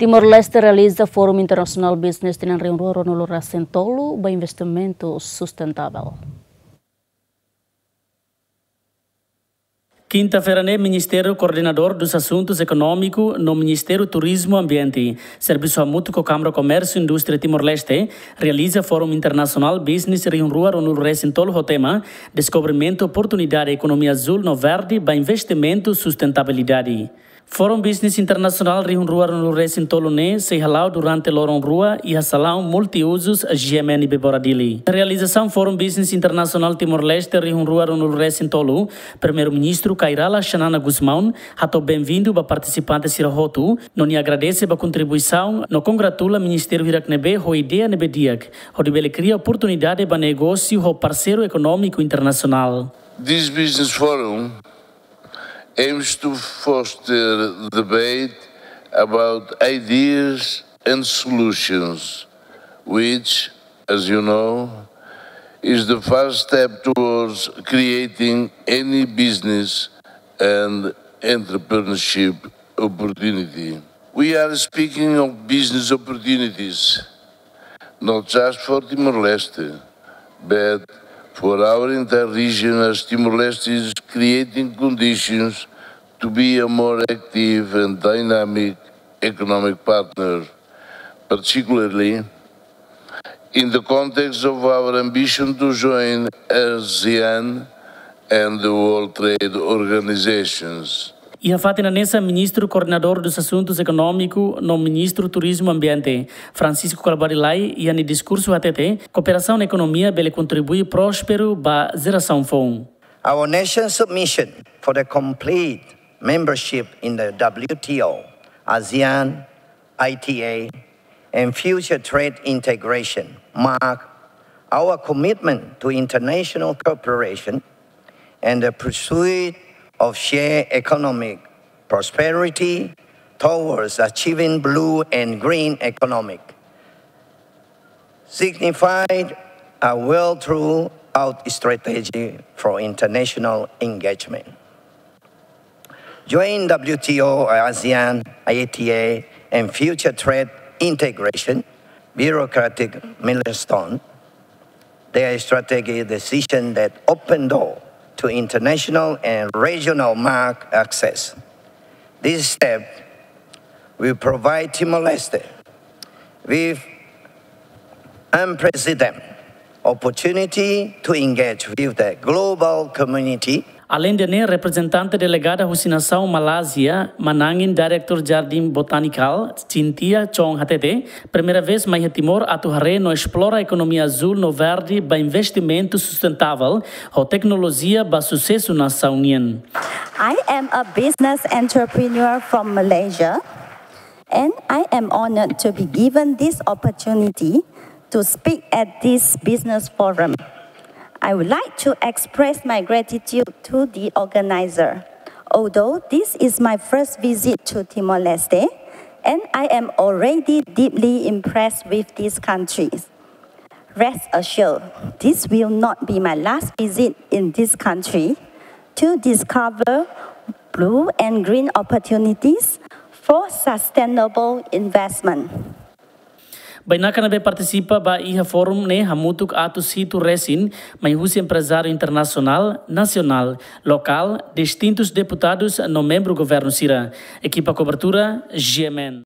Timor-Leste realiza Fórum Internacional Business de Rio no Racentolo para investimento sustentável. Quinta-feira, o Ministério Coordenador dos Assuntos Econômicos no Ministério Turismo e Ambiente, Serviço Mútuo com Câmara Comércio e Indústria Timor-Leste, realiza Fórum Internacional Business Rio Rua no Recentolo o tema Descobrimento Oportunidade Economia Azul no Verde para Investimento Sustentabilidade. Fórum Business Internacional Rio Rua no Recinto Luné se halau durante Loron Rua e a salão multiusos GMN Beboradili. A realização Fórum Business Internacional Timor-Leste Rio Rua no Recinto Lu, Primeiro-Ministro Kairala Xanana Guzmão, hato bem-vindo para participante Sirahotu, não lhe agradece a contribuição, não congratula o Ministério Hiraknebe a ideia nebe diag, onde cria oportunidade para negócio o parceiro econômico internacional. This Business Forum aims to foster debate about ideas and solutions, which, as you know, is the first step towards creating any business and entrepreneurship opportunity. We are speaking of business opportunities, not just for Timor-Leste, but for our entire region as Timor-Leste is creating conditions to be a more active and dynamic economic partner, particularly in the context of our ambition to join ASEAN and the World Trade Organizations. E a Fátima Nessa, ministro coordenador dos assuntos econômicos no ministro Turismo e Ambiente, Francisco Calbarilai, e no discurso ATT, cooperação na economia bele contribui próspero para geração fome. Our nation's submission for the complete membership in the WTO, ASEAN, ITA, and future trade integration mark our commitment to international cooperation and the pursuit of shared economic prosperity towards achieving blue and green economic, signified a well through out strategy for international engagement. Join WTO, ASEAN, IATA, and future trade integration, bureaucratic milestone, their strategic decision that open door to international and regional market access. This step will provide Timor-Leste with unprecedented opportunity to engage with the global community Além de né, representante delegada Nação Malásia, Manangin Director Jardim Botanical, Cintia Chong HTT, primeira vez mais Timor atuará no explora a economia azul no verde para investimento sustentável ou tecnologia para sucesso na União. I am a business entrepreneur from Malaysia and I am honored to be given this opportunity to speak at this business forum. I would like to express my gratitude to the organizer. Although this is my first visit to Timor-Leste, and I am already deeply impressed with these countries. Rest assured, this will not be my last visit in this country to discover blue and green opportunities for sustainable investment. Bainaka nabe participa ba iha forum ne hamutuk atu situ resin, mai husi empresário internacional, nacional, local, distintos deputados no membro governo Sira. Equipa cobertura, GMN.